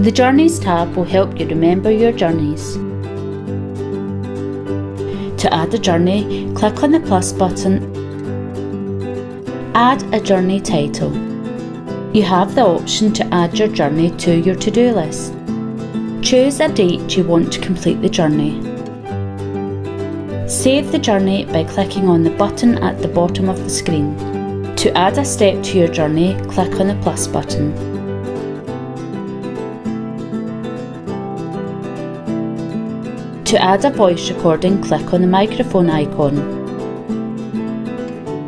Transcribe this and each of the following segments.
The Journeys tab will help you remember your journeys. To add a journey, click on the plus button. Add a journey title. You have the option to add your journey to your to-do list. Choose a date you want to complete the journey. Save the journey by clicking on the button at the bottom of the screen. To add a step to your journey, click on the plus button. To add a voice recording, click on the microphone icon.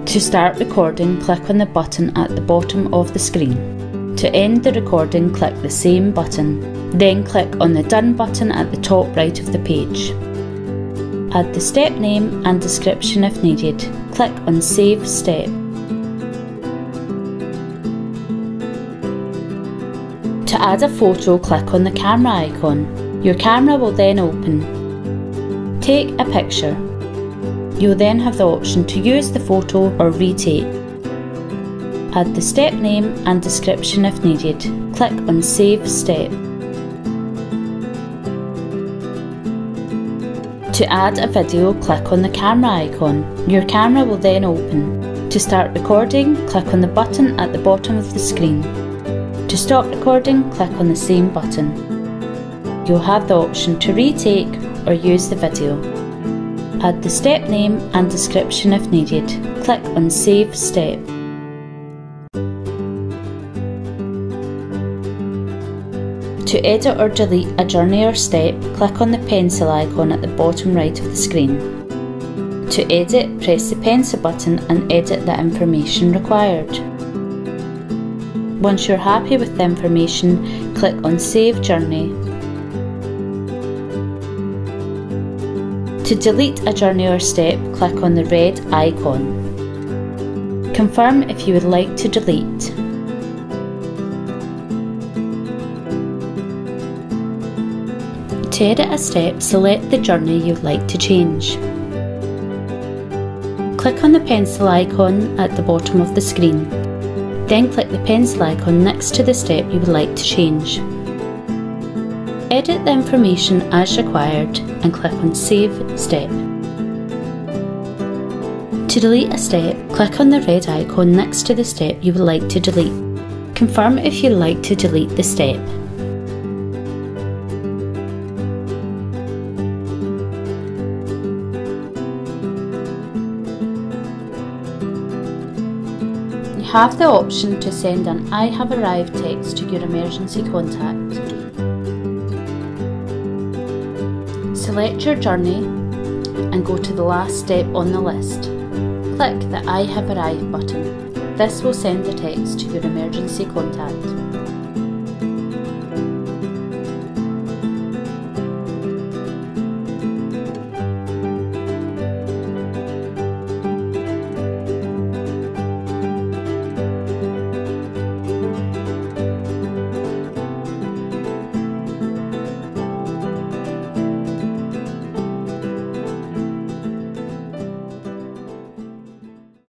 To start recording, click on the button at the bottom of the screen. To end the recording, click the same button. Then click on the Done button at the top right of the page. Add the step name and description if needed. Click on Save Step. To add a photo, click on the camera icon. Your camera will then open. Take a picture. You'll then have the option to use the photo or retake. Add the step name and description if needed. Click on Save Step. To add a video, click on the camera icon. Your camera will then open. To start recording, click on the button at the bottom of the screen. To stop recording, click on the same button. You'll have the option to retake or use the video. Add the step name and description if needed. Click on Save Step. To edit or delete a journey or step, click on the pencil icon at the bottom right of the screen. To edit, press the pencil button and edit the information required. Once you're happy with the information, click on Save Journey To delete a journey or step, click on the red icon. Confirm if you would like to delete. To edit a step, select the journey you would like to change. Click on the pencil icon at the bottom of the screen. Then click the pencil icon next to the step you would like to change. Edit the information as required and click on Save Step. To delete a step, click on the red icon next to the step you would like to delete. Confirm if you'd like to delete the step. You have the option to send an I have arrived text to your emergency contact. Select your journey and go to the last step on the list. Click the I have arrived button. This will send the text to your emergency contact.